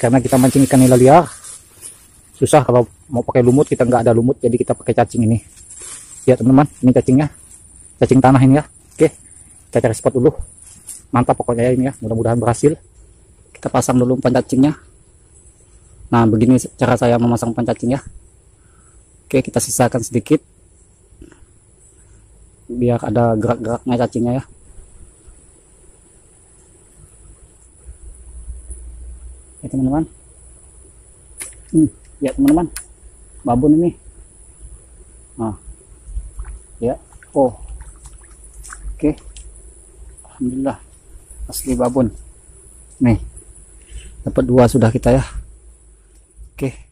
karena kita mancing ikan nila liar susah kalau mau pakai lumut kita nggak ada lumut jadi kita pakai cacing ini. Ya teman-teman ini cacingnya cacing tanah ini ya. Oke kita cari spot dulu. Mantap pokoknya ya ini ya mudah-mudahan berhasil. Kita pasang dulu umpan cacingnya. Nah begini cara saya memasang umpan ya. Oke kita sisakan sedikit. Biar ada gerak-geraknya cacingnya ya ya teman-teman. Hmm, ya teman-teman. Babon ini. Nah. Ya. Oh. Oke. Alhamdulillah. Asli babon. Nih. Dapat dua sudah kita ya. Oke